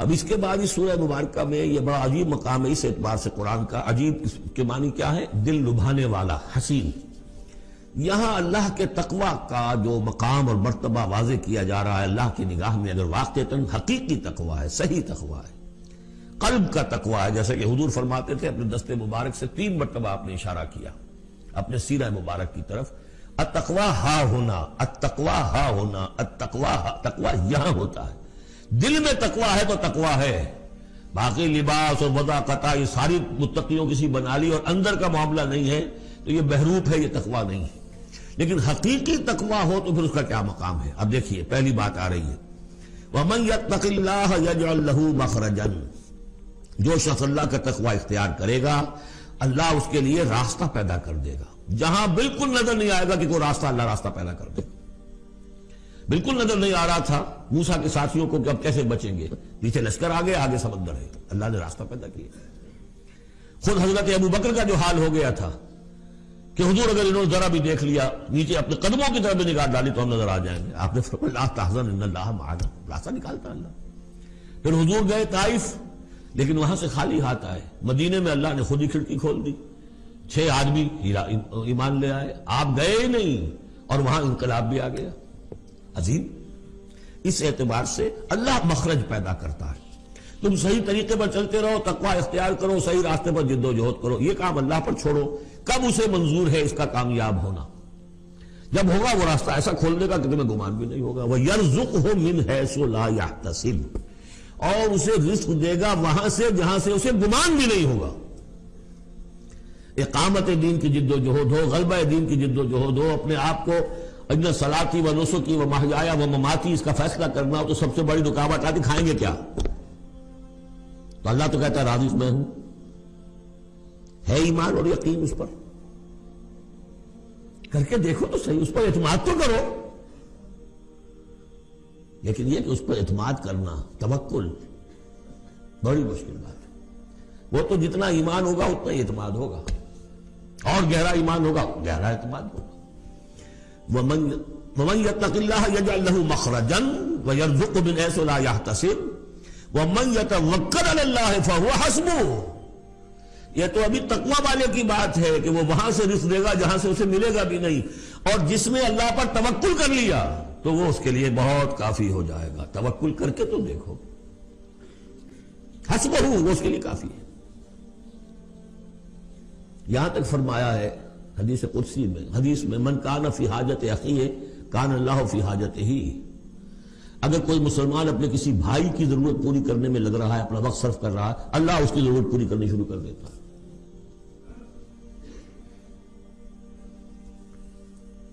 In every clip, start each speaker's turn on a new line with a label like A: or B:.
A: अब इसके बाद इस सूरह मुबारक में यह बड़ा अजीब मकाम है इस एतबार से कुरान का अजीब इसके मानी क्या है दिल लुभाने वाला हसीन यहां अल्लाह के तकवा का जो मकाम और मर्तबा वाजे किया जा रहा है अल्लाह की निगाह में अगर वाक़ हकीकी तकवा है सही तकवा है कल्ब का तकवा है। जैसे कि हुजूर फरमाते थे, अपने दस्ते मुबारक से तीन मरतबा आपने इशारा किया। अपने सीरा मुबारक की तरफ़, अतकवा हा होना, अतकवा हा होना, अतकवा हा तकवा यहाँ होता है। दिल में तकवा है तो तकवा है। बाकी लिबास और वदा कता, ये सारी मुत्तकियों किसी बना ली और अंदर का मामला नहीं है तो ये बहरूप है, ये तकवा नहीं है। लेकिन हकीकी तकवा हो तो फिर उसका क्या मकाम है? अब देखिए, पहली बात आ रही है। वमन यत्तकिल्लाह यजअल लहू मखरजन जो शख्स अल्लाह का तकवा इख्तियार करेगा, अल्लाह उसके लिए रास्ता पैदा कर देगा। जहाँ बिल्कुल नज़र नहीं आएगा कि कोई रास्ता अल्लाह रास्ता पैदा कर देगा बिल्कुल नज़र नहीं आ रहा था मूसा के साथियों को कि अब कैसे बचेंगे। पीछे लश्कर आ गया आगे समंदर है। अल्लाह ने रास्ता पैदा किया। खुद हज़रत अबू बकर का जो हाल हो गया था कि हुजूर अगर इन्होंने जरा भी देख लिया, नीचे अपने कदमों की तरफ़ निगाह डाली तो हम नज़र आ जाएँगे। आपने रास्ता निकालता अल्लाह। फिर हुजूर गए, ताइफ लेकिन वहाँ से खाली हाथ आए। मदीने में अल्लाह ने खुद ही खिड़की खोल दी। छह आदमी ईमान ले आए। आप गए ही नहीं, और वहाँ इनकलाब भी आ गया। अजीब। इस एतबार से अल्लाह मखरज पैदा करता है। तुम सही तरीके पर चलते रहो, तकवा इख्तियार करो, सही रास्ते पर जिद्दोजहद करो। ये काम अल्लाह पर छोड़ो। कब उसे मंजूर है इसका कामयाब होना? जब होगा वो रास्ता ऐसा खोल देगा कि तुम्हें गुमान भी नहीं होगा। वह यरजुक हो मिन है सो ला या तसिब और उसे रिस्क देगा वहाँ से, जहाँ से उसे गुमान भी नहीं होगा। इकामत दीन की जिद्दोजहद हो, गलबा दीन की जिद्दोजहद हो, अपने आप को अजन सलाती व नुसो की व महजाया व ममाती, इसका फैसला करना हो तो सबसे बड़ी रुकावट आती खाएँगे क्या? तो अल्लाह तो कहता है, राज़ी मैं हूँ। है ईमान और यकीन उस पर। करके देखो तो सही, उस पर एतमाद तो करो। लेकिन यह कि उस पर एतमाद करना, तवक्कुल, बड़ी मुश्किल बात है। वो तो जितना ईमान होगा, उतना ही एतमाद होगा। और गहरा ईमान होगा, गहरा एतमाद होगा। वमन मखरजन वमन यतवक्कल अलल्लाह फहुव हस्बुह यह तो अभी तकवा वाले की बात है कि वो वहाँ से रिस्क देगा, जहाँ से उसे मिलेगा भी नहीं। और जिसने अल्लाह पर तवक्ल कर लिया तो वो उसके लिए बहुत काफ़ी हो जाएगा। तवक्कुल करके तो देखो। हसबहू, वो उसके लिए काफ़ी है। यहाँ तक फरमाया है, हदीस कुर्सी में, हदीस में, मन कान फ़ी हाजत अकी कान अल्लाह फ़ी हाजत ही। अगर कोई मुसलमान अपने किसी भाई की ज़रूरत पूरी करने में लग रहा है, अपना वक्त सर्फ कर रहा है, अल्लाह उसकी ज़रूरत पूरी करनी शुरू कर देता है।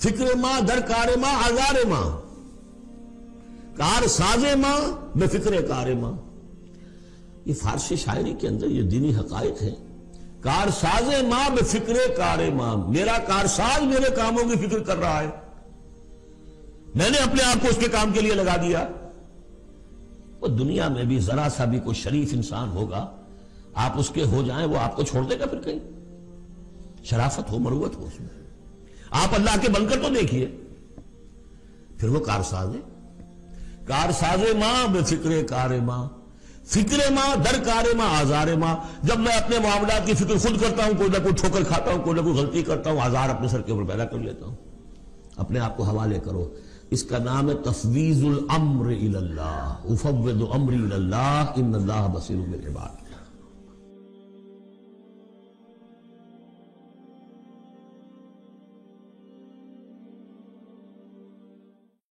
A: फ़िक्र माँ दर माँ आजार माँ कार साजे माँ बेफिक्र कार माँ ये फारसी शायरी के अंदर ये दीनी हकायक है। कार साजे माँ बेफिक्र कार माँ मेरा कारसाज मेरे कामों की फ़िक्र कर रहा है। मैंने अपने आप को उसके काम के लिए लगा दिया। वो दुनिया में भी जरा सा भी कोई शरीफ इंसान होगा। आप उसके हो जाए, वो आपको छोड़ देगा फिर कहीं। शराफत हो, मरुवत हो उसमें। आप अल्लाह के बनकर तो देखिए। फिर वो कारसाज कारसाजे माँ, बेफिक्रे कारे माँ। फिक्रे माँ, दर कारे माँ, आजारे माँ। जब मैं अपने मामला की फ़िक्र खुद करता हूँ, कोई ना कोई ठोकर खाता हूँ, कोई ना कोई गलती करता हूँ, आजार अपने सर के ऊपर पैदा कर लेता हूँ। अपने आप को हवाले करो। इसका नाम है तफवीजुल अम्र इल्लाह उफव्विदु अम्री इल्लाह इन्नल्लाह बसीरुल इबाद।